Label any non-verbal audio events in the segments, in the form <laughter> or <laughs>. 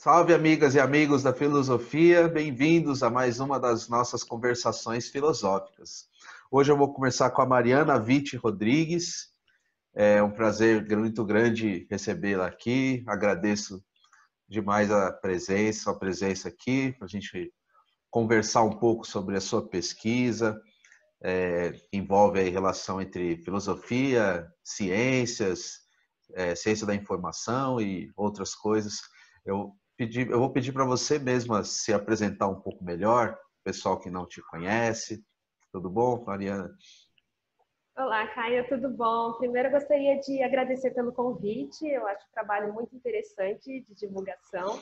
Salve, amigas e amigos da filosofia, bem-vindos a mais uma das nossas conversações filosóficas. Hoje eu vou conversar com a Mariana Vitti Rodrigues. É um prazer muito grande recebê-la aqui. Agradeço demais a presença, a presença aqui, para a gente conversar um pouco sobre a sua pesquisa, é, envolve a relação entre filosofia, ciências, é, ciência da informação e outras coisas. Eu, pedi, eu vou pedir para você mesma se apresentar um pouco melhor, pessoal que não te conhece. Tudo bom, Mariana? Olá, Caio, tudo bom? Primeiro, gostaria de agradecer pelo convite. Eu acho o trabalho muito interessante de divulgação.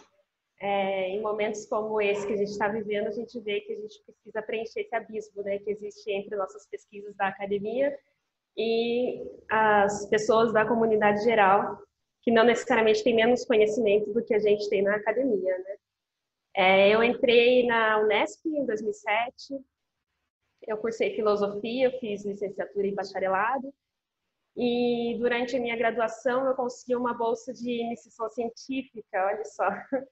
É, em momentos como esse que a gente está vivendo, a gente vê que a gente precisa preencher esse abismo né, que existe entre nossas pesquisas da academia e as pessoas da comunidade geral, que não necessariamente têm menos conhecimento do que a gente tem na academia. Né? É, eu entrei na Unesp em 2007, eu cursei filosofia, fiz licenciatura e bacharelado, e durante a minha graduação eu consegui uma bolsa de iniciação científica, olha só, <laughs>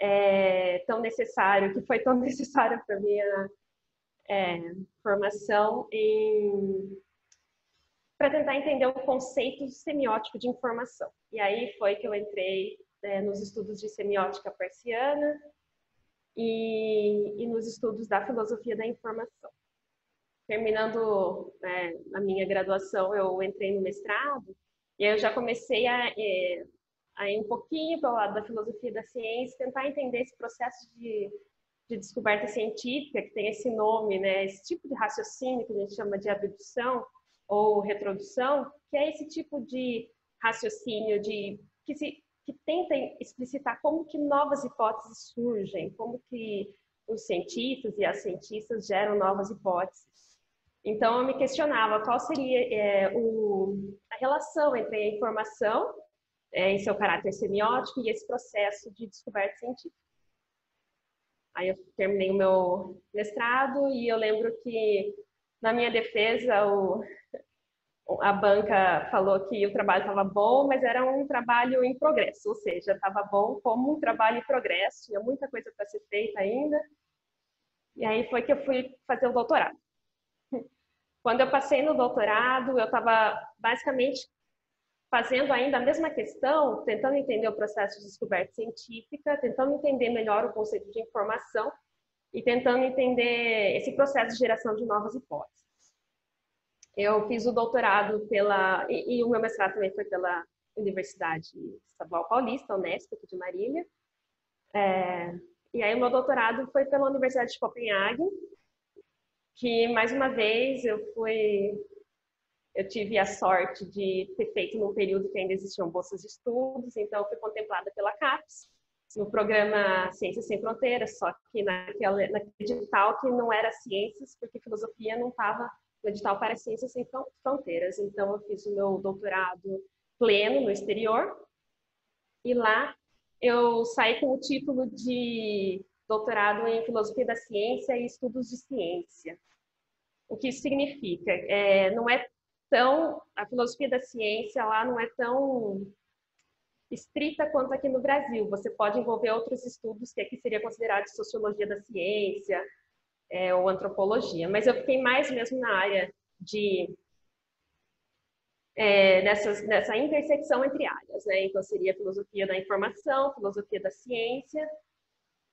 é, tão necessário, que foi tão <laughs> necessário para minha é, formação para tentar entender o conceito semiótico de informação. E aí foi que eu entrei é, nos estudos de semiótica parciana e, e, nos estudos da filosofia da informação. Terminando é, a minha graduação, eu entrei no mestrado e eu já comecei a é, aí um pouquinho para o lado da filosofia da ciência, tentar entender esse processo de, de descoberta científica, que tem esse nome, né, esse tipo de raciocínio que a gente chama de abdução ou retrodução, que é esse tipo de raciocínio de que se que tenta explicitar como que novas hipóteses surgem, como que os cientistas e as cientistas geram novas hipóteses. Então, eu me questionava qual seria é, o, a relação entre a informação é, em seu caráter semiótico e esse processo de descoberta científica. Aí eu terminei o meu mestrado e eu lembro que na minha defesa o, a banca falou que o trabalho estava bom, mas era um trabalho em progresso, ou seja, estava bom como um trabalho em progresso, tinha muita coisa para ser feita ainda. E aí foi que eu fui fazer o doutorado. <laughs> Quando eu passei no doutorado, eu estava basicamente fazendo ainda a mesma questão, tentando entender o processo de descoberta científica, tentando entender melhor o conceito de informação e tentando entender esse processo de geração de novas hipóteses. Eu fiz o doutorado pela e, e o meu mestrado também foi pela Universidade Estadual Paulista, Unesp, aqui de Marília. É, e aí o meu doutorado foi pela Universidade de Copenhague, que mais uma vez eu fui eu tive a sorte de ter feito num período que ainda existiam bolsas de estudos, então fui contemplada pela CAPES, no programa Ciências Sem Fronteiras, só que naquele, naquele edital que não era ciências, porque filosofia não estava no edital para Ciências Sem Fronteiras. Então eu fiz o meu doutorado pleno no exterior, e lá eu saí com o título de doutorado em Filosofia da Ciência e Estudos de Ciência. O que isso significa? É, não é tão a filosofia da ciência lá não é tão estrita quanto aqui no Brasil. Você pode envolver outros estudos que aqui seria considerado sociologia da ciência é, ou antropologia. Mas eu fiquei mais mesmo na área de é, nessas, nessa intersecção entre áreas, né? Então seria filosofia da informação, filosofia da ciência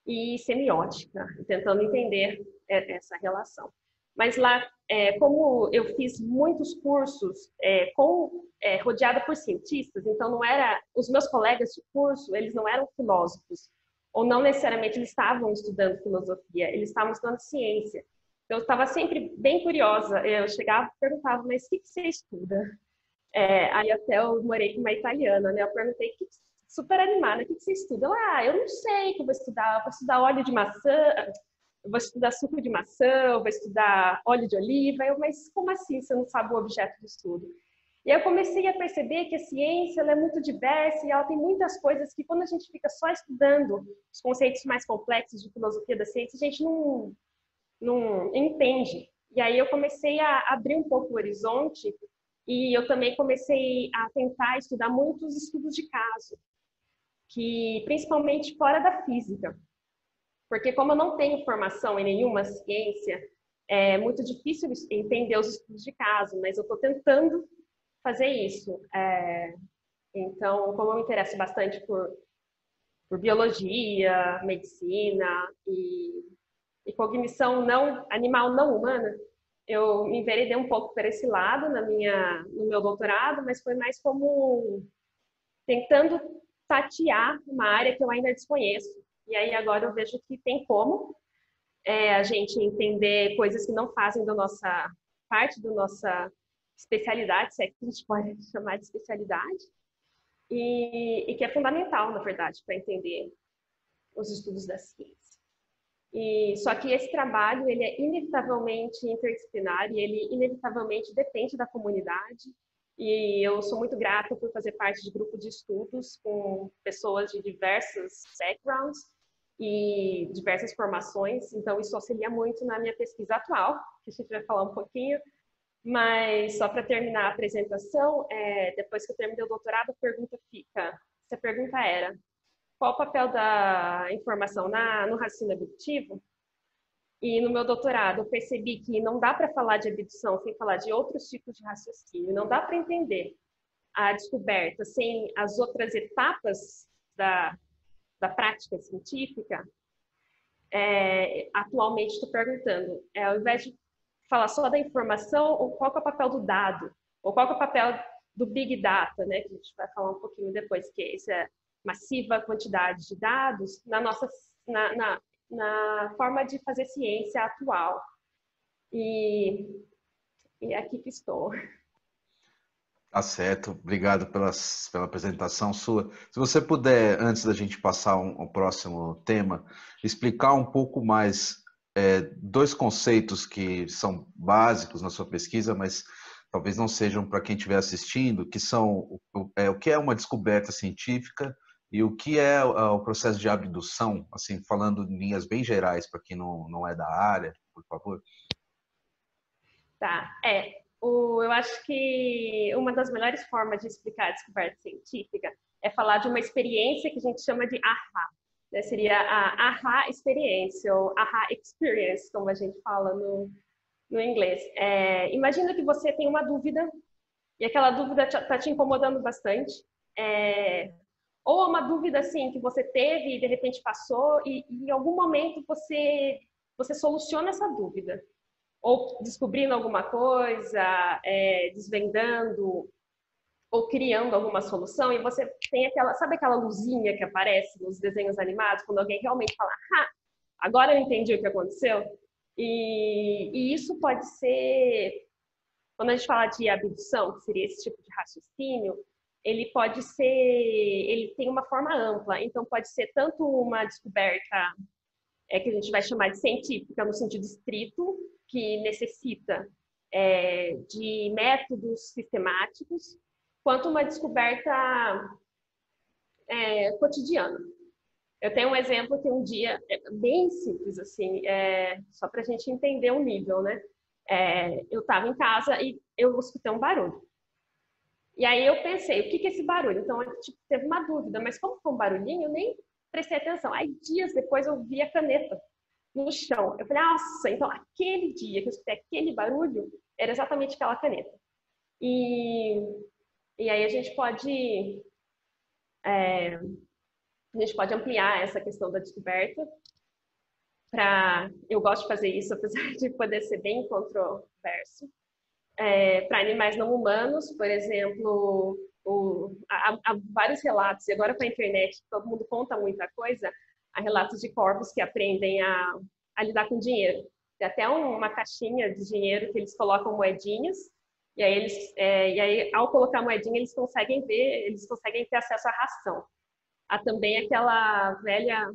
e semiótica, tentando entender é, essa relação. Mas lá, é, como eu fiz muitos cursos é, com, é, rodeada por cientistas, então não era os meus colegas de curso, eles não eram filósofos ou não necessariamente eles estavam estudando filosofia, eles estavam estudando ciência. Então eu estava sempre bem curiosa. Eu chegava e perguntava, mas o que, que você estuda? É, aí até eu morei com uma italiana, né? Eu perguntei, que, super animada, o que, que você estuda? Ela, ah, eu não sei o que eu vou estudar. Eu vou estudar óleo de maçã, eu vou estudar suco de maçã, eu vou estudar óleo de oliva. Eu, mas como assim você não sabe o objeto do estudo? E eu comecei a perceber que a ciência é muito diversa e ela tem muitas coisas que quando a gente fica só estudando os conceitos mais complexos de filosofia da ciência, a gente não, não entende. E aí eu comecei a abrir um pouco o horizonte e eu também comecei a tentar estudar muitos estudos de caso. que principalmente fora da física, porque como eu não tenho formação em nenhuma ciência, é muito difícil entender os estudos de caso, mas eu estou tentando fazer isso. É, então, como eu me interesso bastante por, por biologia, medicina e, e cognição não animal não humana, eu me enveredei um pouco por esse lado na minha, no meu doutorado, mas foi mais como tentando tatear uma área que eu ainda desconheço. E aí agora eu vejo que tem como é, a gente entender coisas que não fazem da nossa parte da nossa especialidade, se é que a gente <laughs> pode chamar de especialidade, e, e que é fundamental, na verdade, para entender os estudos da ciência. E só que esse trabalho ele é inevitavelmente interdisciplinar e ele inevitavelmente depende da comunidade. E eu sou muito grata por fazer parte de grupo de estudos com pessoas de diversos backgrounds e diversas formações. Então isso auxilia muito na minha pesquisa atual, que a gente vai falar um pouquinho. Mas só para terminar a apresentação, é, depois que eu terminei o doutorado, a pergunta fica: se a pergunta era qual o papel da informação na, no raciocínio abdutivo. E no meu doutorado eu percebi que não dá para falar de abdução sem falar de outros tipos de raciocínio, não dá para entender a descoberta sem as outras etapas da, da prática científica. É, atualmente estou perguntando, é, ao invés de falar só da informação, ou qual é o papel do dado, ou qual é o papel do Big Data, né, que a gente vai falar um pouquinho depois, que é massiva quantidade de dados na nossa na, na, na forma de fazer ciência atual. E, e é aqui que estou. Tá certo, obrigado pelas, pela apresentação sua. Se você puder, antes da gente passar um, um próximo tema, explicar um pouco mais é, dois conceitos que são básicos na sua pesquisa, mas talvez não sejam para quem estiver assistindo, que são é, o que é uma descoberta científica e o que é o processo de abdução, assim, falando em linhas bem gerais para quem não, não é da área, por favor? Tá, é. O, eu acho que uma das melhores formas de explicar a descoberta científica é falar de uma experiência que a gente chama de aha. Né? Seria a aha experiência, ou aha experience, como a gente fala no, no inglês. É, imagina que você tem uma dúvida e aquela dúvida está te incomodando bastante. É, ou uma dúvida assim que você teve e de repente passou e, e em algum momento você você soluciona essa dúvida ou descobrindo alguma coisa, é, desvendando ou criando alguma solução e você tem aquela, sabe aquela luzinha que aparece nos desenhos animados quando alguém realmente fala, ah, agora eu entendi o que aconteceu? E, e isso pode ser, quando a gente fala de abdução, que seria esse tipo de raciocínio, ele pode ser, ele tem uma forma ampla, então pode ser tanto uma descoberta é, que a gente vai chamar de científica no sentido estrito, que necessita é, de métodos sistemáticos, quanto uma descoberta é, cotidiana. Eu tenho um exemplo que um dia, é bem simples assim, é, só para a gente entender o nível, né? É, eu estava em casa e eu escutei um barulho. E aí eu pensei, o que, que é esse barulho? Então, tipo, teve uma dúvida, mas como foi um barulhinho, eu nem prestei atenção. Aí, dias depois, eu vi a caneta no chão. Eu falei, nossa, então aquele dia que eu escutei aquele barulho, era exatamente aquela caneta. E, e aí a gente pode... É, a gente pode ampliar essa questão da descoberta para eu gosto de fazer isso <laughs> apesar de poder ser bem controverso é, para animais não humanos, por exemplo, o, há, há, vários relatos, e agora com a internet todo mundo conta muita coisa, há relatos de corpos que aprendem a, a lidar com dinheiro. Tem até uma caixinha de dinheiro que eles colocam moedinhas, e aí, eles, é, e aí ao colocar moedinha eles conseguem ver, eles conseguem ter acesso à ração. Há também aquela velha,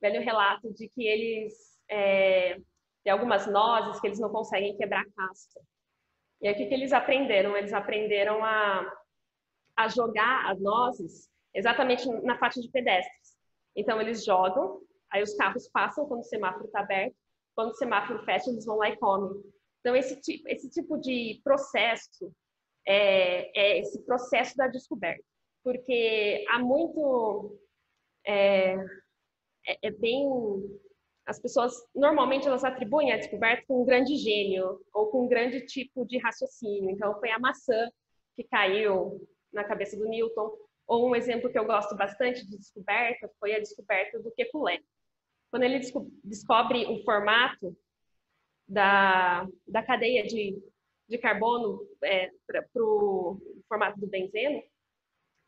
velho relato de que eles é, têm algumas nozes que eles não conseguem quebrar a casca. E aí, o que, que eles aprenderam? Eles aprenderam a, a jogar as nozes exatamente na faixa de pedestres. Então, eles jogam, aí os carros passam quando o semáforo está aberto, quando o semáforo fecha, eles vão lá e comem. Então, esse tipo, esse tipo de processo é, é esse processo da descoberta. Porque há muito, é, é, é bem as pessoas normalmente elas atribuem a descoberta com um grande gênio ou com um grande tipo de raciocínio. Então foi a maçã que caiu na cabeça do Newton. Ou um exemplo que eu gosto bastante de descoberta foi a descoberta do Kekulé. Quando ele descobre o formato da, da cadeia de, de carbono é, para o formato do benzeno,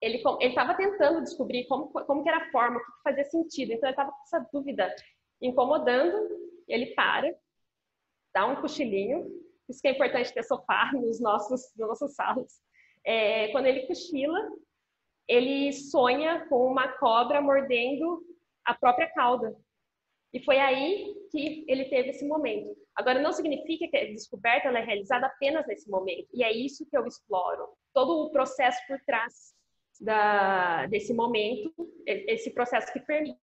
ele estava tentando descobrir como, como que era a forma, o que fazia sentido. Então, ele estava com essa dúvida incomodando, ele para, dá um cochilinho. Isso que é importante ter sofá <laughs> nos nossos, nos nossos salas. É, quando ele cochila, ele sonha com uma cobra mordendo a própria cauda. E foi aí que ele teve esse momento. Agora, não significa que a descoberta é realizada apenas nesse momento. E é isso que eu exploro. Todo o processo por trás da, desse momento, esse processo que permite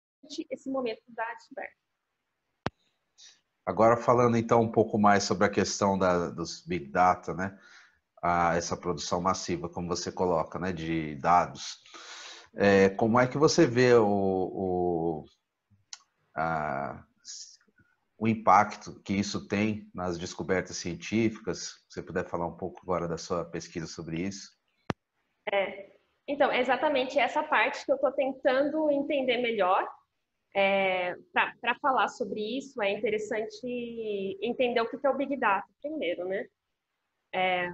esse momento da descoberta. Agora falando então um pouco mais sobre a questão da, dos big data, né? A, essa produção massiva, como você coloca, né, de dados. É, como é que você vê o, o, o impacto que isso tem nas descobertas científicas? Você puder falar um pouco agora da sua pesquisa sobre isso. É, então, é exatamente essa parte que eu estou tentando entender melhor é, Para falar sobre isso, é interessante entender o que é o Big Data primeiro, né? É,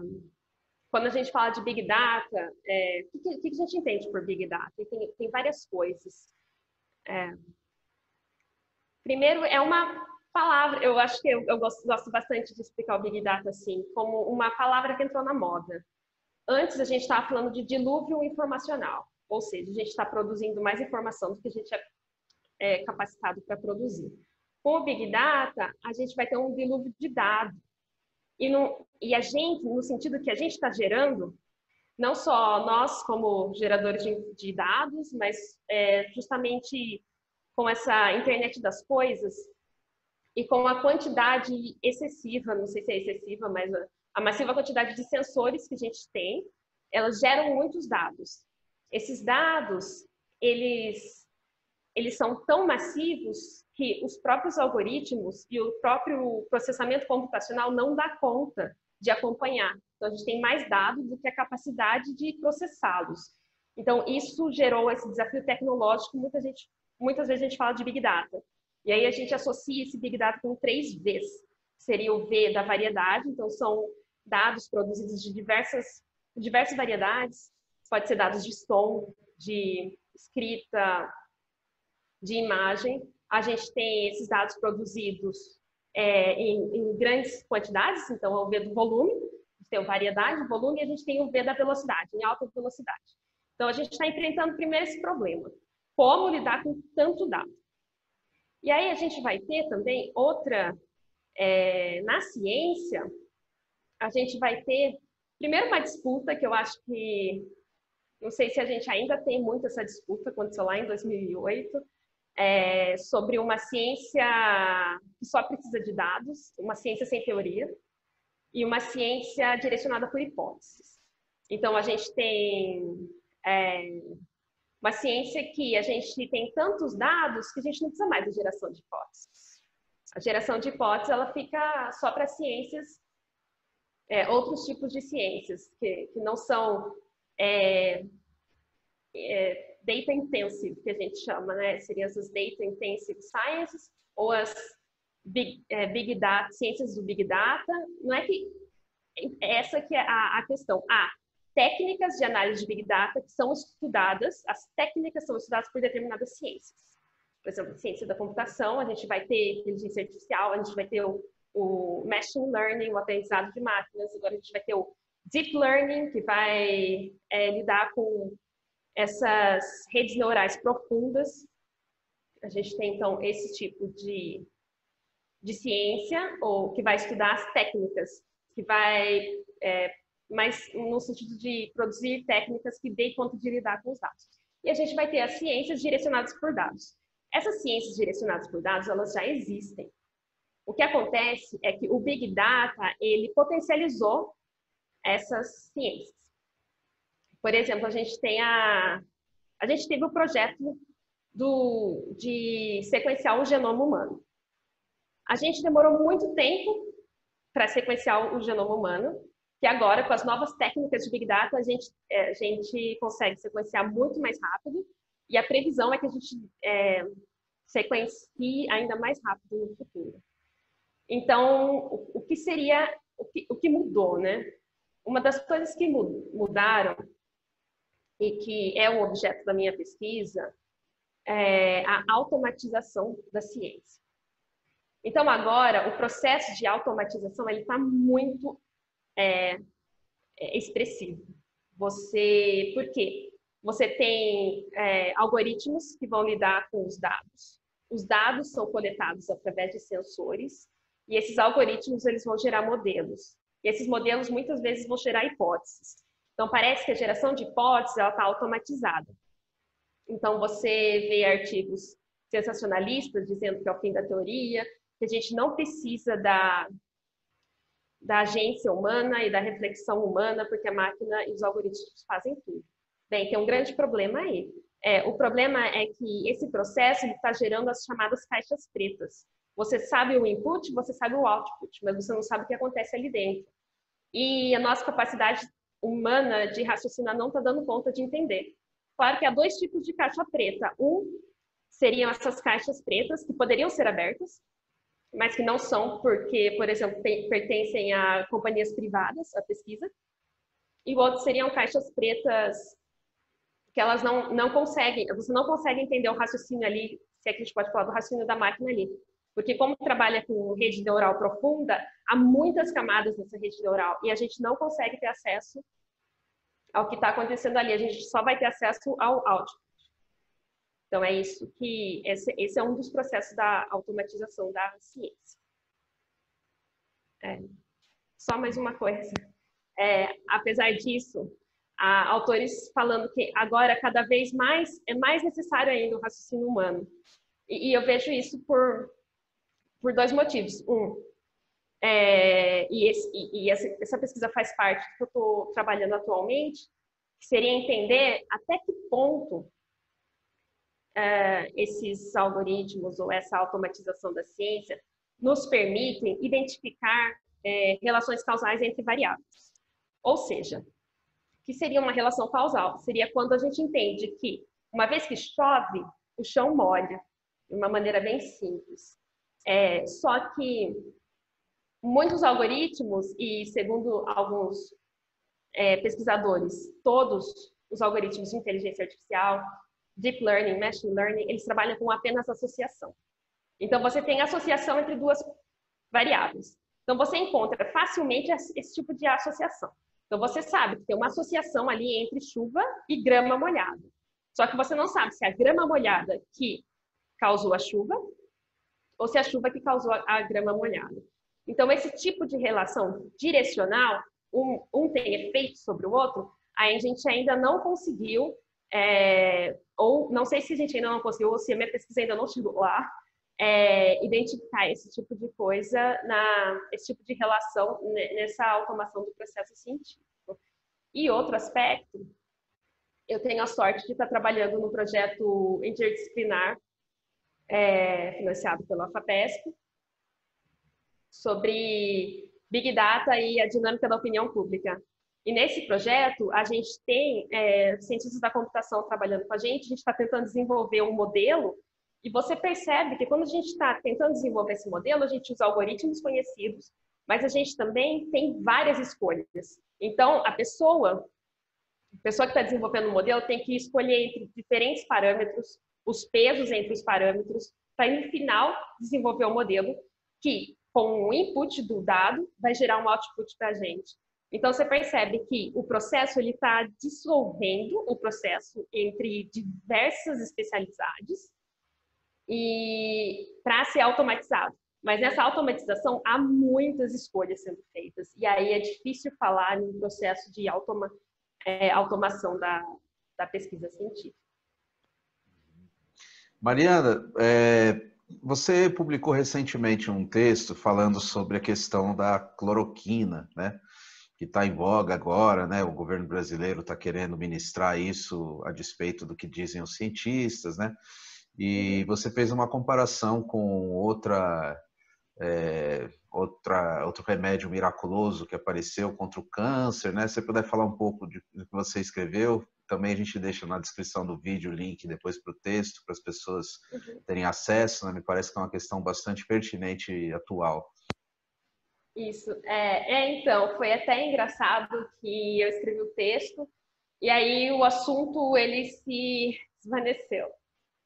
quando a gente fala de Big Data, é, o que, que, a gente entende por Big Data? Tem, tem várias coisas. É, primeiro, é uma palavra, eu acho que eu, eu gosto, gosto, bastante de explicar o Big Data assim, como uma palavra que entrou na moda. Antes a gente estava falando de dilúvio informacional, ou seja, a gente está produzindo mais informação do que a gente é, capacitado para produzir. Com o Big Data, a gente vai ter um dilúvio de dados. E, no, e a gente, no sentido que a gente está gerando, não só nós como geradores de, de dados, mas é, justamente com essa internet das coisas e com a quantidade excessiva, não sei se é excessiva, mas a, a massiva quantidade de sensores que a gente tem, elas geram muitos dados. Esses dados, eles eles são tão massivos que os próprios algoritmos e o próprio processamento computacional não dá conta de acompanhar. Então, a gente tem mais dados do que a capacidade de processá-los. Então, isso gerou esse desafio tecnológico. Muita gente, muitas vezes a gente fala de Big Data. E aí a gente associa esse Big Data com três Vs. Seria o V da variedade, então são dados produzidos de diversas, diversas variedades. Pode ser dados de som, de escrita, de imagem. A gente tem esses dados produzidos é, em, em, grandes quantidades, então é o V do volume, tem variedade, volume, e a gente tem o V da velocidade, em alta velocidade. Então a gente está enfrentando primeiro esse problema. Como lidar com tanto dado? E aí a gente vai ter também outra, é, na ciência, a gente vai ter, primeiro uma disputa que eu acho que, não sei se a gente ainda tem muito essa disputa, aconteceu lá em 2008, é, sobre uma ciência que só precisa de dados, uma ciência sem teoria, e uma ciência direcionada por hipóteses. Então, a gente tem é, uma ciência que a gente tem tantos dados que a gente não precisa mais da geração de hipóteses. A geração de hipóteses ela fica só para ciências, é, outros tipos de ciências, que, que não são é, é data intensive, que a gente chama, né? Seriam as data intensive sciences ou as big, é, big data, ciências do big data. Não é que essa que é a, a questão. Há técnicas de análise de big data que são estudadas, as técnicas são estudadas por determinadas ciências. Por exemplo, ciência da computação, a gente vai ter inteligência artificial, a gente vai ter o, o machine learning, o aprendizado de máquinas, agora a gente vai ter o deep learning, que vai é, lidar com essas redes neurais profundas. A gente tem, então, esse tipo de, de ciência, ou que vai estudar as técnicas, que vai, é, mais no sentido de produzir técnicas que dêem conta de lidar com os dados. E a gente vai ter as ciências direcionadas por dados. Essas ciências direcionadas por dados, elas já existem. O que acontece é que o Big Data, ele potencializou essas ciências. Por exemplo, a gente tem a. A gente teve o projeto do, de sequenciar o genoma humano. A gente demorou muito tempo para sequenciar o genoma humano, que agora, com as novas técnicas de Big Data, a gente, é, a gente consegue sequenciar muito mais rápido, e a previsão é que a gente é, sequencie ainda mais rápido no futuro. Então, o, o que seria, o que, o que mudou, né? Uma das coisas que mudaram e que é o objeto da minha pesquisa é a automatização da ciência. Então agora o processo de automatização está muito é, é, expressivo. Você, por quê? Você tem é, algoritmos que vão lidar com os dados. Os dados são coletados através de sensores e esses algoritmos eles vão gerar modelos. E esses modelos muitas vezes vão gerar hipóteses. Então, parece que a geração de hipóteses está automatizada. Então, você vê artigos sensacionalistas dizendo que é o fim da teoria, que a gente não precisa da, da agência humana e da reflexão humana, porque a máquina e os algoritmos fazem tudo. Bem, tem um grande problema aí. É, o problema é que esse processo está gerando as chamadas caixas pretas. Você sabe o input, você sabe o output, mas você não sabe o que acontece ali dentro. E a nossa capacidade humana de raciocinar não está dando conta de entender. Claro que há dois tipos de caixa preta. Um seriam essas caixas pretas que poderiam ser abertas, mas que não são porque, por exemplo, pertencem a companhias privadas, a pesquisa. E o outro seriam caixas pretas que elas não, não conseguem, você não consegue entender o raciocínio ali, se é que a gente pode falar do raciocínio da máquina ali. Porque como trabalha com rede neural profunda, há muitas camadas nessa rede neural e a gente não consegue ter acesso ao que está acontecendo ali. A gente só vai ter acesso ao output. Então é isso que esse, esse é um dos processos da automatização da ciência. É. Só mais uma coisa. É, apesar disso, há autores falando que agora cada vez mais é mais necessário ainda o raciocínio humano. E, e eu vejo isso por por dois motivos. Um, é, e, esse, e, e essa, essa, pesquisa faz parte do que eu estou trabalhando atualmente, que seria entender até que ponto é, esses algoritmos ou essa automatização da ciência nos permitem identificar é, relações causais entre variáveis. Ou seja, que seria uma relação causal? Seria quando a gente entende que, uma vez que chove, o chão molha, de uma maneira bem simples. É, só que muitos algoritmos, e segundo alguns é, pesquisadores, todos os algoritmos de inteligência artificial, deep learning, machine learning, eles trabalham com apenas associação. Então, você tem associação entre duas variáveis. Então, você encontra facilmente esse tipo de associação. Então, você sabe que tem uma associação ali entre chuva e grama molhada. Só que você não sabe se é a grama molhada que causou a chuva ou se é a chuva que causou a grama molhada. Então, esse tipo de relação direcional, um, um tem efeito sobre o outro, a gente ainda não conseguiu, é, ou não sei se a gente ainda não conseguiu, ou se a minha pesquisa ainda não chegou lá, é, identificar esse tipo de coisa, na, esse tipo de relação nessa automação do processo científico. E outro aspecto, eu tenho a sorte de estar trabalhando no projeto interdisciplinar é, financiado pela FAPESP, sobre Big Data e a dinâmica da opinião pública. E nesse projeto, a gente tem é, cientistas da computação trabalhando com a gente, a gente está tentando desenvolver um modelo, e você percebe que quando a gente está tentando desenvolver esse modelo, a gente usa algoritmos conhecidos, mas a gente também tem várias escolhas. Então, a pessoa, a pessoa que está desenvolvendo o modelo tem que escolher entre diferentes parâmetros, os pesos entre os parâmetros, para no final desenvolver um modelo que, com o input do dado, vai gerar um output para a gente. Então você percebe que o processo ele está dissolvendo o processo entre diversas especialidades e para ser automatizado. Mas nessa automatização há muitas escolhas sendo feitas e aí é difícil falar em processo de automa, é, automação da, da pesquisa científica. Mariana, é, você publicou recentemente um texto falando sobre a questão da cloroquina, né? Que está em voga agora, né? O governo brasileiro está querendo ministrar isso a despeito do que dizem os cientistas, né? E você fez uma comparação com outra, é, outra, outro remédio miraculoso que apareceu contra o câncer, né? Se você puder falar um pouco de, do que você escreveu, também a gente deixa na descrição do vídeo o link depois para o texto, para as pessoas uhum. terem acesso, né? Me parece que é uma questão bastante pertinente e atual. Isso. É, é, então, foi até engraçado que eu escrevi o texto e aí o assunto ele se desvaneceu.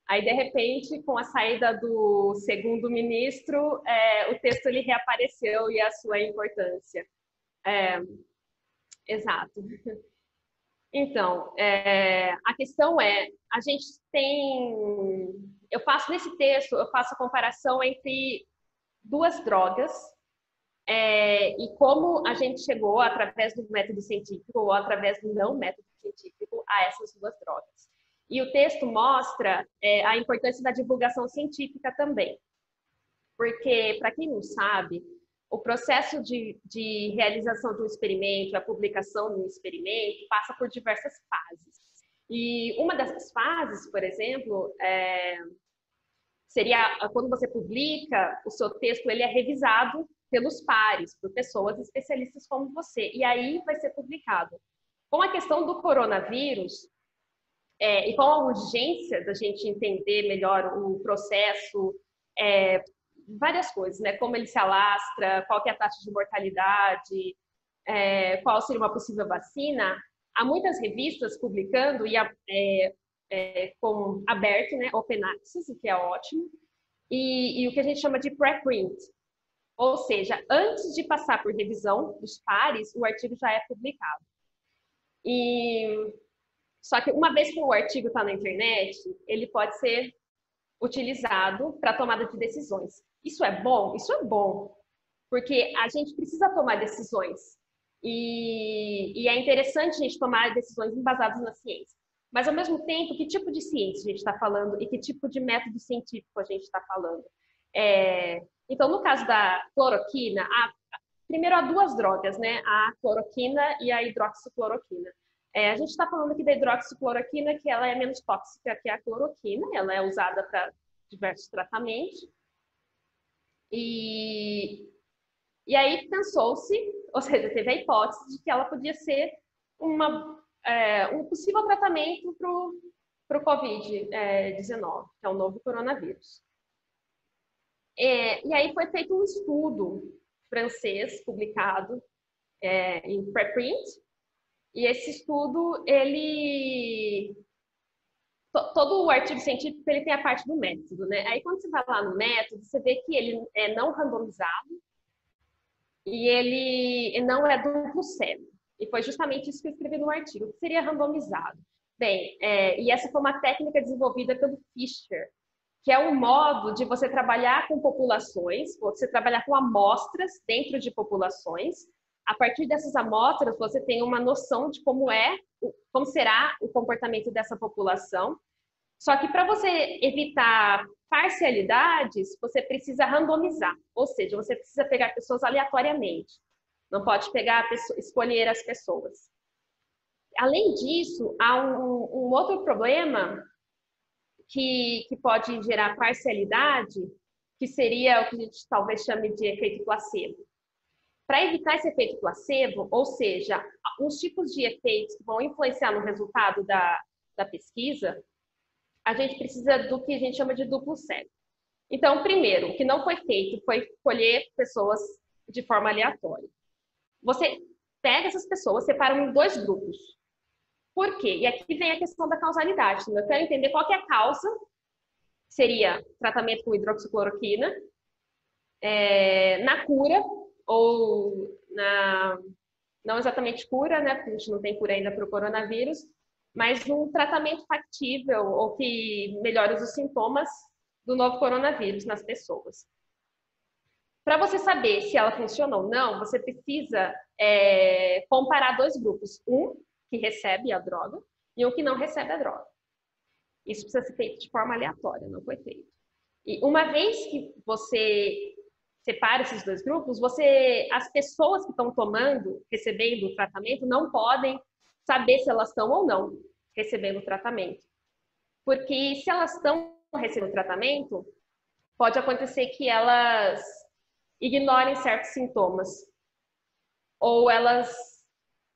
Aí, de repente, com a saída do segundo ministro, é, o texto ele reapareceu e a sua importância. É, exato. Então, é, a questão é, a gente tem, eu faço nesse texto, eu faço a comparação entre duas drogas é, e como a gente chegou através do método científico ou através do não método científico a essas duas drogas. E o texto mostra é, a importância da divulgação científica também. Porque, para quem não sabe, o processo de, de, realização de um experimento, a publicação de um experimento, passa por diversas fases. E uma dessas fases, por exemplo, é, seria quando você publica, o seu texto ele é revisado pelos pares, por pessoas especialistas como você, e aí vai ser publicado. Com a questão do coronavírus, é, e com a urgência da gente entender melhor o processo, é, várias coisas, né? Como ele se alastra, qual é a taxa de mortalidade, é, qual seria uma possível vacina. Há muitas revistas publicando e é, é, com aberto, né? Open access, o que é ótimo, e, e o que a gente chama de preprint, ou seja, antes de passar por revisão dos pares, o artigo já é publicado. E só que uma vez que o artigo está na internet, ele pode ser utilizado para tomada de decisões. Isso é bom? Isso é bom, porque a gente precisa tomar decisões. E, e é interessante a gente tomar decisões embasadas na ciência. Mas, ao mesmo tempo, que tipo de ciência a gente está falando e que tipo de método científico a gente está falando? É, então, no caso da cloroquina, a, primeiro há duas drogas, né? A cloroquina e a hidroxicloroquina. É, a gente está falando aqui da hidroxicloroquina, que ela é menos tóxica que a cloroquina, ela é usada para diversos tratamentos. E, e aí pensou-se, ou seja, teve a hipótese de que ela podia ser uma, é, um possível tratamento para o Covid-19, é, que é o novo coronavírus. É, e aí foi feito um estudo francês publicado é, em preprint, e esse estudo, ele todo o artigo científico ele tem a parte do método, né? Aí quando você vai lá no método, você vê que ele é não randomizado e ele não é duplo cego. E foi justamente isso que eu escrevi no artigo. Que seria randomizado? Bem, é, e essa foi uma técnica desenvolvida pelo Fischer, que é um modo de você trabalhar com populações, você trabalhar com amostras dentro de populações, a partir dessas amostras, você tem uma noção de como é, como será o comportamento dessa população. Só que para você evitar parcialidades, você precisa randomizar, ou seja, você precisa pegar pessoas aleatoriamente. Não pode pegar escolher as pessoas. Além disso, há um, um outro problema que, que pode gerar parcialidade, que seria o que a gente talvez chame de efeito placebo. Para evitar esse efeito placebo, ou seja, os tipos de efeitos que vão influenciar no resultado da, da pesquisa, a gente precisa do que a gente chama de duplo cego. Então, primeiro, o que não foi feito foi escolher pessoas de forma aleatória. Você pega essas pessoas, separa em dois grupos. Por quê? E aqui vem a questão da causalidade. Eu quero entender qual é a causa. Seria tratamento com hidroxicloroquina. É, na cura, ou na não exatamente cura, né, porque a gente não tem cura ainda para o coronavírus, mas um tratamento factível ou que melhore os sintomas do novo coronavírus nas pessoas. Para você saber se ela funciona ou não, você precisa é, comparar dois grupos: um que recebe a droga e um que não recebe a droga. Isso precisa ser feito de forma aleatória, não foi feito. E uma vez que você separa esses dois grupos, você, as pessoas que estão tomando, recebendo o tratamento, não podem saber se elas estão ou não recebendo o tratamento. Porque se elas estão recebem tratamento, pode acontecer que elas ignorem certos sintomas ou elas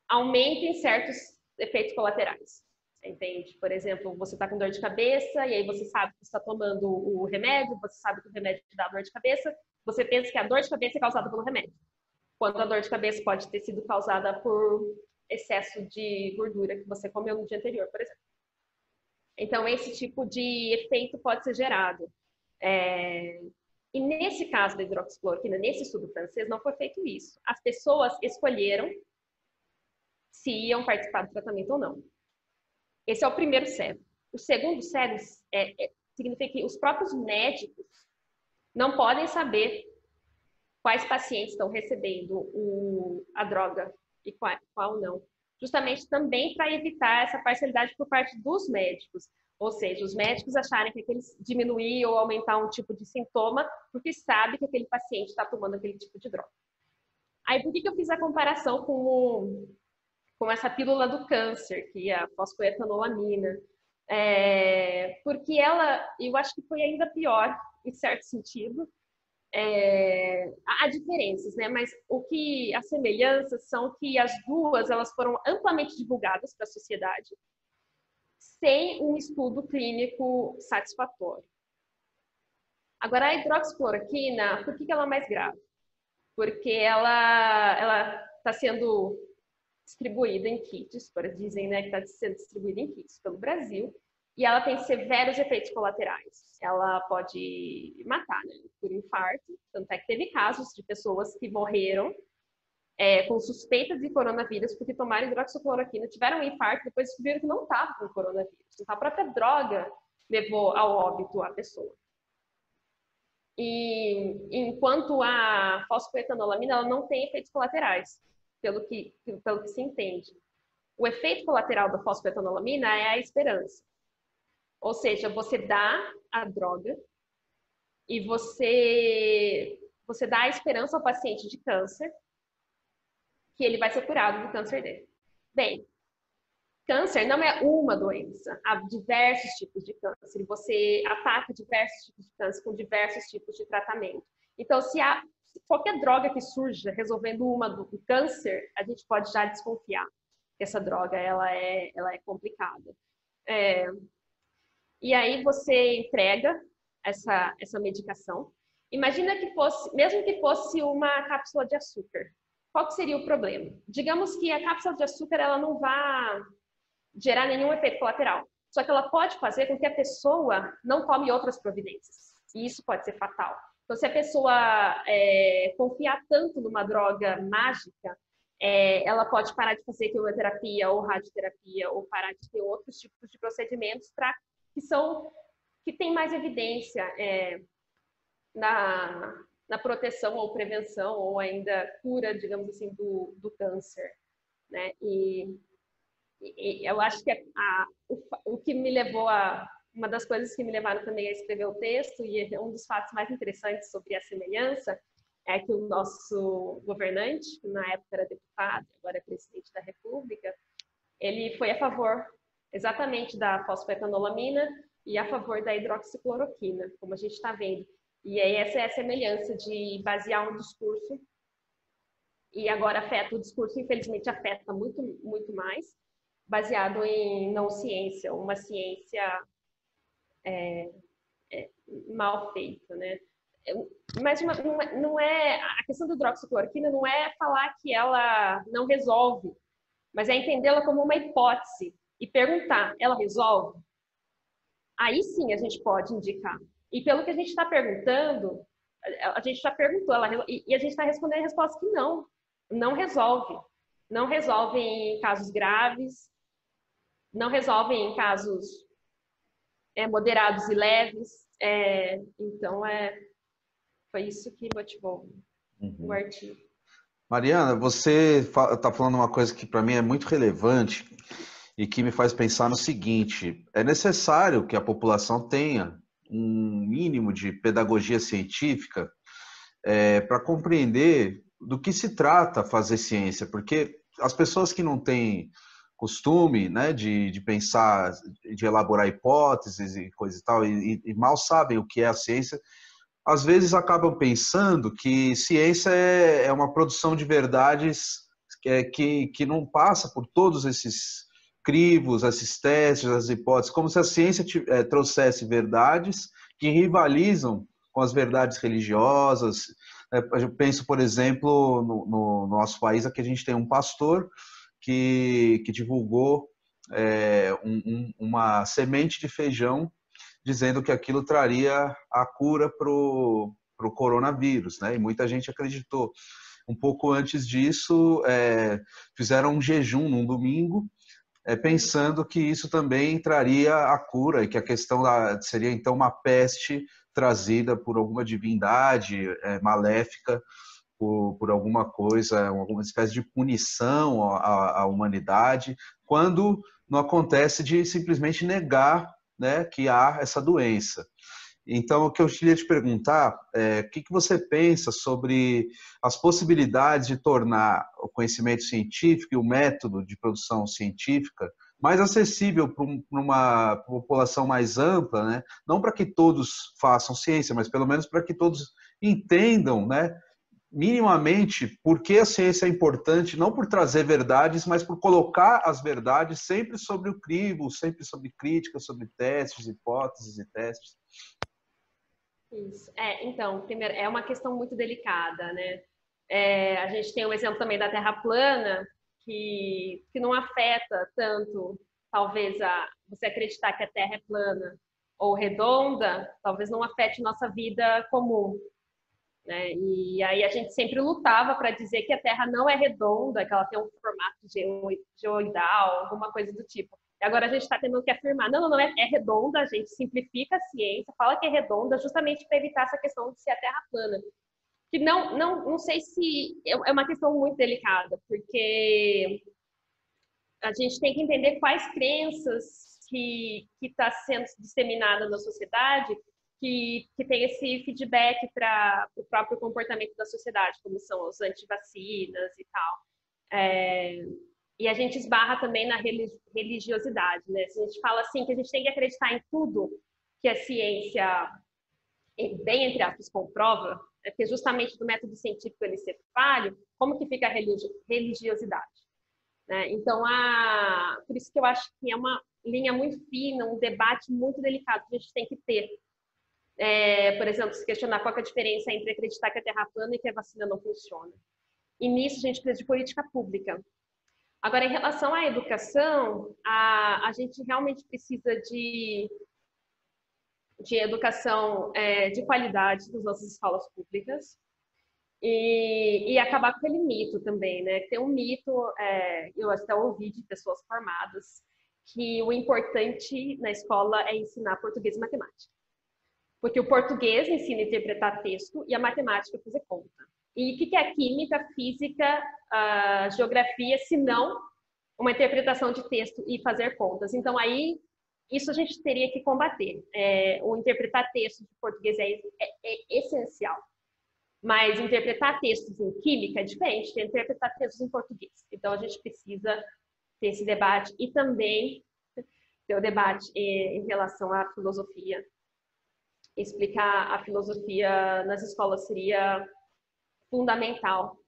aumentem certos efeitos colaterais. Entende? Por exemplo, você está com dor de cabeça e aí você sabe que está tomando o remédio, você sabe que o remédio te dá dor de cabeça, você pensa que a dor de cabeça é causada pelo remédio. Quando a dor de cabeça pode ter sido causada por excesso de gordura que você comeu no dia anterior, por exemplo. Então, esse tipo de efeito pode ser gerado. É... E nesse caso da hidroxicloroquina, nesse estudo francês, não foi feito isso. As pessoas escolheram se iam participar do tratamento ou não. Esse é o primeiro cego. O segundo cego é, é, significa que os próprios médicos não podem saber quais pacientes estão recebendo o, a droga e qual, qual não. Justamente também para evitar essa parcialidade por parte dos médicos. Ou seja, os médicos acharem que aqueles diminuir ou aumentar um tipo de sintoma porque sabe que aquele paciente está tomando aquele tipo de droga. Aí, por que, que eu fiz a comparação com, o, com essa pílula do câncer, que é a fosfoetanolamina? É, porque ela, eu acho que foi ainda pior, em certo sentido, é, há diferenças, né? Mas o que as semelhanças são que as duas elas foram amplamente divulgadas para a sociedade sem um estudo clínico satisfatório. Agora a hidroxicloroquina, por que ela é mais grave? Porque ela está sendo distribuída em kits, por dizem, né, que está sendo distribuída em kits pelo Brasil e ela tem severos efeitos colaterais. Ela pode matar, né, por infarto. Tanto é que teve casos de pessoas que morreram é, com suspeita de coronavírus porque tomaram hidroxicloroquina, tiveram um infarto, depois descobriram que não estava com coronavírus. Então, a própria droga levou ao óbito a pessoa. E enquanto a fosfoetanolamina ela não tem efeitos colaterais, pelo que, pelo que se entende. O efeito colateral da fosfoetanolamina é a esperança. Ou seja, você dá a droga e você você dá a esperança ao paciente de câncer que ele vai ser curado do câncer dele. Bem, câncer não é uma doença, há diversos tipos de câncer. Você ataca diversos tipos de câncer com diversos tipos de tratamento. Então, se há qualquer droga que surja resolvendo uma do câncer, a gente pode já desconfiar que essa droga ela é, ela é complicada. É, e aí você entrega essa, essa medicação. Imagina que fosse, mesmo que fosse uma cápsula de açúcar, qual seria o problema? Digamos que a cápsula de açúcar ela não vá gerar nenhum efeito colateral, só que ela pode fazer com que a pessoa não tome outras providências. E isso pode ser fatal. Então, se a pessoa é, confiar tanto numa droga mágica, é, ela pode parar de fazer quimioterapia ou radioterapia ou parar de ter outros tipos de procedimentos para que são que tem mais evidência é, na, na proteção ou prevenção ou ainda cura, digamos assim, do, do câncer, né? E, e eu acho que a, o, o que me levou a uma das coisas que me levaram também a escrever o texto e um dos fatos mais interessantes sobre a semelhança é que o nosso governante, que na época era deputado, agora é presidente da República, ele foi a favor exatamente da fosfetanolamina e a favor da hidroxicloroquina, como a gente está vendo. E aí essa é a semelhança de basear um discurso e agora afeta o discurso, infelizmente afeta muito muito mais, baseado em não ciência, uma ciência é, é, mal feita, né? Mas uma, não é a questão do hidroxicloroquina não é falar que ela não resolve, mas é entendê-la como uma hipótese e perguntar, ela resolve? Aí sim a gente pode indicar. E pelo que a gente está perguntando, a gente já perguntou, ela, e a gente está respondendo a resposta que não, não resolve. Não resolve em casos graves, não resolve em casos é, moderados e leves. É, então, é, foi isso que motivou uhum. o artigo. Mariana, você está falando uma coisa que para mim é muito relevante, e que me faz pensar no seguinte: é necessário que a população tenha um mínimo de pedagogia científica é, para compreender do que se trata fazer ciência, porque as pessoas que não têm costume né, de, de pensar, de elaborar hipóteses e coisa e tal, e, e, mal sabem o que é a ciência, às vezes acabam pensando que ciência é, é uma produção de verdades que, é, que, que não passa por todos esses crivos, esses testes, as hipóteses, como se a ciência é, trouxesse verdades que rivalizam com as verdades religiosas. É, eu penso, por exemplo, no, no nosso país, aqui a gente tem um pastor que, que divulgou é, um, um, uma semente de feijão dizendo que aquilo traria a cura para o coronavírus, né? E muita gente acreditou. Um pouco antes disso, é, fizeram um jejum num domingo, é, pensando que isso também traria a cura e que a questão da, seria então uma peste trazida por alguma divindade é, maléfica por, por alguma coisa, alguma espécie de punição à, à humanidade, quando não acontece de simplesmente negar né, que há essa doença. Então, o que eu queria te perguntar é o que, que você pensa sobre as possibilidades de tornar o conhecimento científico e o método de produção científica mais acessível para uma população mais ampla, né? não para que todos façam ciência, mas pelo menos para que todos entendam né, minimamente por que a ciência é importante, não por trazer verdades, mas por colocar as verdades sempre sobre o crivo, sempre sobre críticas, sobre testes, hipóteses e testes. Isso. É, então, primeiro, é uma questão muito delicada, né? É, a gente tem um exemplo também da Terra plana, que, que não afeta tanto, talvez, a você acreditar que a Terra é plana ou redonda, talvez não afete nossa vida comum. Né? E aí a gente sempre lutava para dizer que a Terra não é redonda, que ela tem um formato geoidal, alguma coisa do tipo. E agora a gente está tendo que afirmar, não, não, não é, é, redonda, a gente simplifica a ciência, fala que é redonda justamente para evitar essa questão de ser a Terra plana. Que não, não, não sei se é, é uma questão muito delicada, porque a gente tem que entender quais crenças que está sendo disseminada na sociedade que, que tem esse feedback para o próprio comportamento da sociedade, como são os antivacinas e tal. É, e a gente esbarra também na religiosidade, né? Se a gente fala assim que a gente tem que acreditar em tudo que a ciência, bem entre aspas, comprova, é porque justamente do método científico ele ser falho, como que fica a religiosidade? Né? Então, a... por isso que eu acho que é uma linha muito fina, um debate muito delicado que a gente tem que ter é, por exemplo, se questionar qual é a diferença entre acreditar que a Terra é plana e que a vacina não funciona. E nisso a gente precisa de política pública. Agora, em relação à educação, a, a gente realmente precisa de, de educação é, de qualidade nas nossas escolas públicas e, e, acabar com aquele mito também, né? Tem um mito, é, eu até ouvi de pessoas formadas, que o importante na escola é ensinar português e matemática. Porque o português ensina a interpretar texto e a matemática fazer conta. E o que é química, física, uh, geografia, se não uma interpretação de texto e fazer contas? Então, aí, isso a gente teria que combater. É, o interpretar texto de português é, é, é essencial. Mas interpretar textos em química é diferente de interpretar textos em português. Então, a gente precisa ter esse debate e também ter o debate eh, em relação à filosofia explicar a filosofia nas escolas seria fundamental.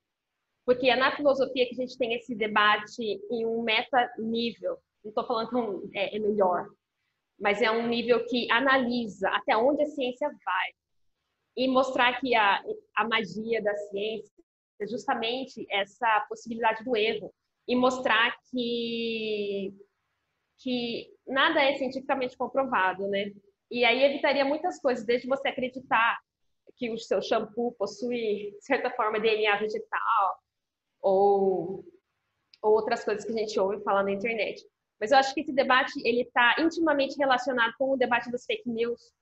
Porque é na filosofia que a gente tem esse debate em um meta-nível. Não estou falando que é, é melhor, mas é um nível que analisa até onde a ciência vai. E mostrar que a, a magia da ciência é justamente essa possibilidade do erro. E mostrar que, que nada é cientificamente comprovado, né? E aí evitaria muitas coisas, desde você acreditar que o seu shampoo possui, de certa forma, DNA vegetal, ou, ou outras coisas que a gente ouve falar na internet. Mas eu acho que esse debate ele está intimamente relacionado com o debate das fake news,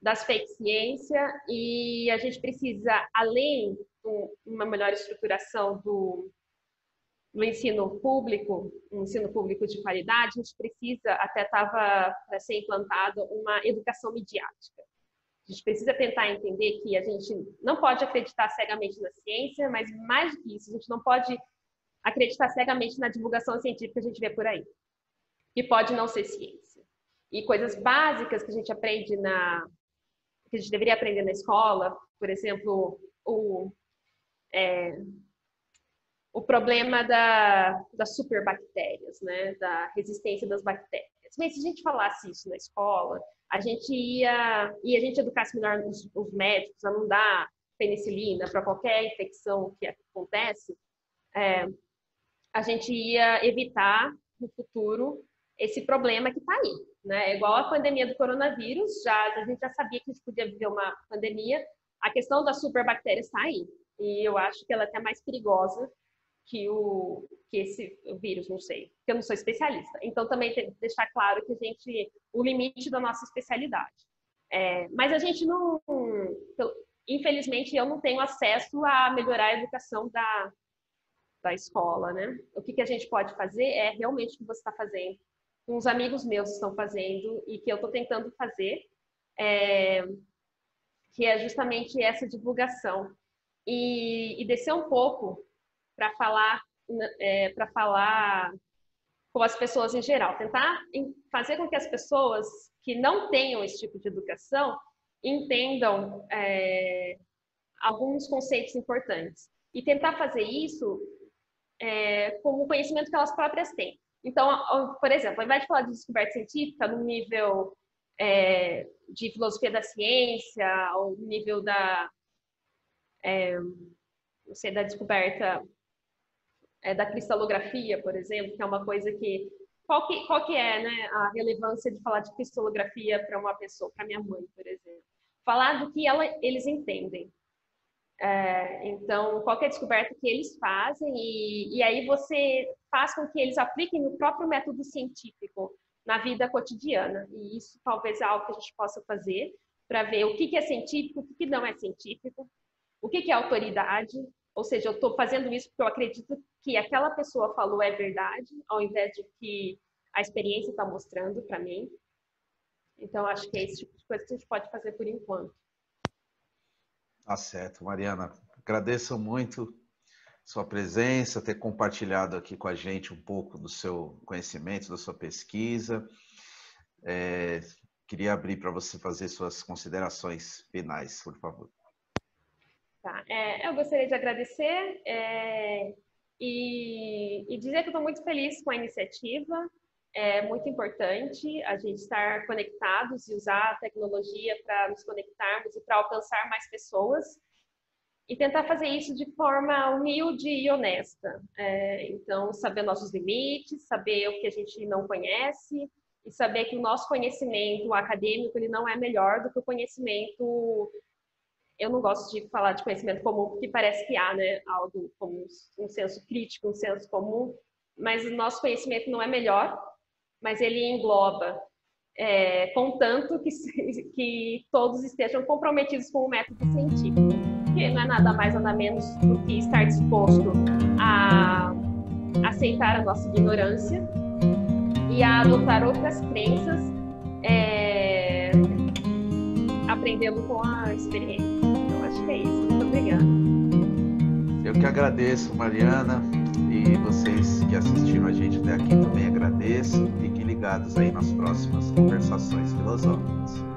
das fake ciência, e a gente precisa, além de uma melhor estruturação do, no ensino público, um ensino público de qualidade, a gente precisa, até estava para ser implantado, uma educação midiática. A gente precisa tentar entender que a gente não pode acreditar cegamente na ciência, mas mais do que isso, a gente não pode acreditar cegamente na divulgação científica que a gente vê por aí, que pode não ser ciência. E coisas básicas que a gente aprende na que a gente deveria aprender na escola, por exemplo, o é, o problema da, das superbactérias, né, da resistência das bactérias. Mas se a gente falasse isso na escola, a gente ia e a gente educasse melhor os, os médicos a não dar penicilina para qualquer infecção que acontece, é, a gente ia evitar no futuro esse problema que está aí. Né? É igual a pandemia do coronavírus, já, a gente já sabia que a gente podia viver uma pandemia, a questão das superbactérias está aí. E eu acho que ela é até mais perigosa que, o, que esse vírus, não sei, porque eu não sou especialista. Então, também tem que deixar claro que a gente, o limite da nossa especialidade. É, mas a gente não, infelizmente, eu não tenho acesso a melhorar a educação da, da escola, né? O que, que a gente pode fazer é realmente o que você está fazendo, uns amigos meus estão fazendo e que eu estou tentando fazer, é, que é justamente essa divulgação e, e descer um pouco para falar é, para falar com as pessoas em geral, tentar fazer com que as pessoas que não tenham esse tipo de educação entendam é, alguns conceitos importantes e tentar fazer isso é, com o conhecimento que elas próprias têm. Então, por exemplo, ao invés de falar de descoberta científica no nível é, de filosofia da ciência, ou no nível da, é, não sei, da descoberta é, da cristalografia, por exemplo, que é uma coisa que qual que, qual que é né, a relevância de falar de cristalografia para uma pessoa, para minha mãe, por exemplo? Falar do que ela, eles entendem. É, então, qualquer descoberta que eles fazem, e, e aí você faz com que eles apliquem no próprio método científico na vida cotidiana. E isso talvez é algo que a gente possa fazer para ver o que, que é científico, o que, que não é científico, o que, que é autoridade. Ou seja, eu estou fazendo isso porque eu acredito que aquela pessoa falou é verdade, ao invés de que a experiência está mostrando para mim. Então, acho que é esse tipo de coisa que a gente pode fazer por enquanto. Tá certo, Mariana. Agradeço muito sua presença, ter compartilhado aqui com a gente um pouco do seu conhecimento, da sua pesquisa. É, queria abrir para você fazer suas considerações finais, por favor. Tá. É, eu gostaria de agradecer é, e, e dizer que estou muito feliz com a iniciativa. É muito importante a gente estar conectados e usar a tecnologia para nos conectarmos e para alcançar mais pessoas e tentar fazer isso de forma humilde e honesta. É, então, saber nossos limites, saber o que a gente não conhece e saber que o nosso conhecimento acadêmico ele não é melhor do que o conhecimento eu não gosto de falar de conhecimento comum porque parece que há, né, algo como um senso crítico, um senso comum, mas o nosso conhecimento não é melhor, mas ele engloba, é, contanto que, <laughs> que todos estejam comprometidos com o método científico, que não é nada mais nada menos do que estar disposto a aceitar a nossa ignorância e a adotar outras crenças, é, aprendendo com a experiência que é isso. Muito obrigada. Eu que agradeço, Mariana, e vocês que assistiram a gente até aqui também agradeço. Fiquem ligados aí nas próximas conversações filosóficas.